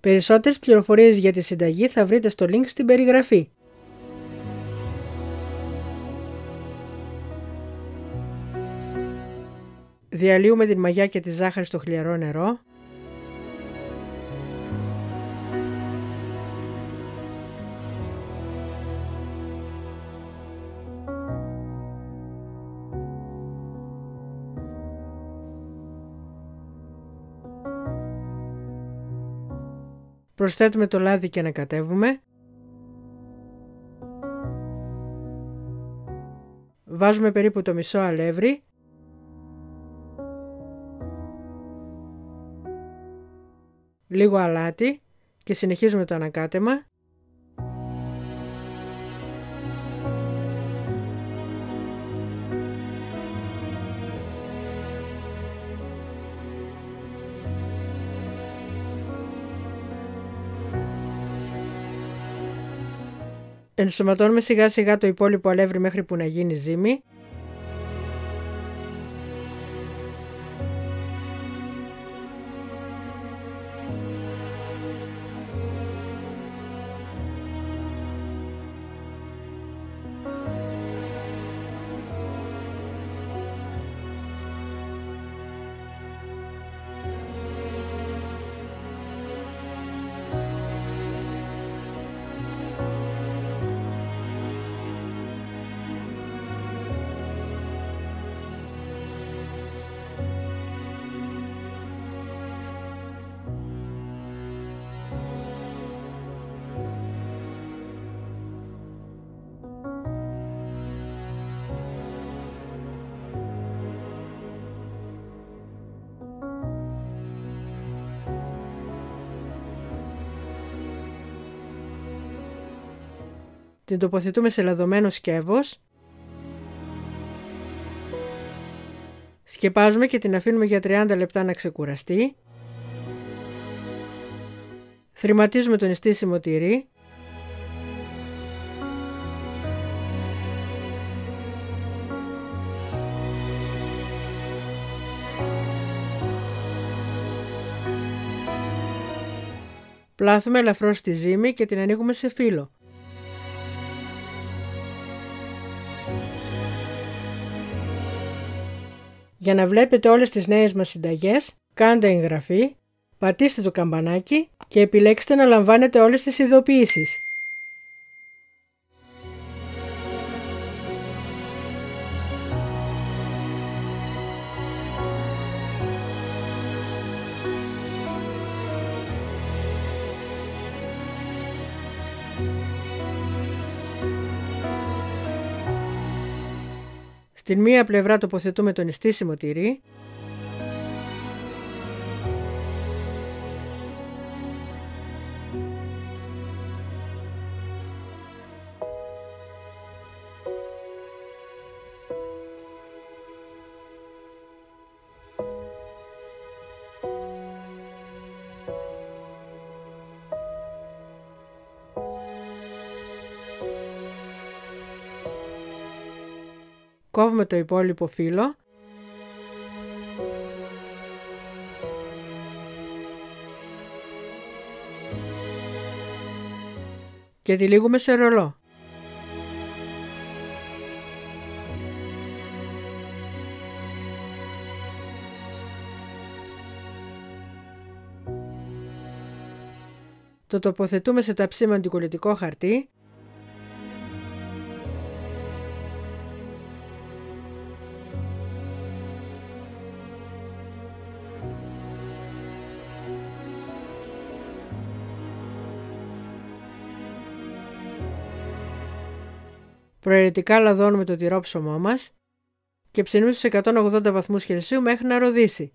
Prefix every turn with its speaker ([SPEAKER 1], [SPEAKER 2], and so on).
[SPEAKER 1] Περισσότερες πληροφορίες για τη συνταγή θα βρείτε στο link στην περιγραφή. Διαλύουμε την μαγιά και τη ζάχαρη στο χλιαρό νερό. Προσθέτουμε το λάδι και ανακατεύουμε. Βάζουμε περίπου το μισό αλεύρι. Λίγο αλάτι και συνεχίζουμε το ανακάτεμα. Ενσωματώνουμε σιγά σιγά το υπόλοιπο αλεύρι μέχρι που να γίνει ζύμη. Την τοποθετούμε σε λαδωμένο σκεύος. Σκεπάζουμε και την αφήνουμε για 30 λεπτά να ξεκουραστεί. Θρηματίζουμε το νηστίσιμο τυρί. Πλάθουμε ελαφρώς στη ζύμη και την ανοίγουμε σε φύλλο. Για να βλέπετε όλες τις νέες μας συνταγές, κάντε εγγραφή, πατήστε το καμπανάκι και επιλέξτε να λαμβάνετε όλες τις ειδοποιήσεις. Στην μία πλευρά τοποθετούμε το νηστίσιμο τυρί. Κόβουμε το υπόλοιπο φύλλο. Και τυλίγουμε σε ρολό. Το τοποθετούμε σε ταψίμα αντικολλητικό χαρτί Προαιρετικά λαδώνουμε το τυρόψωμό μας και ψηνούμε στους 180 βαθμούς Κελσίου μέχρι να ροδίσει.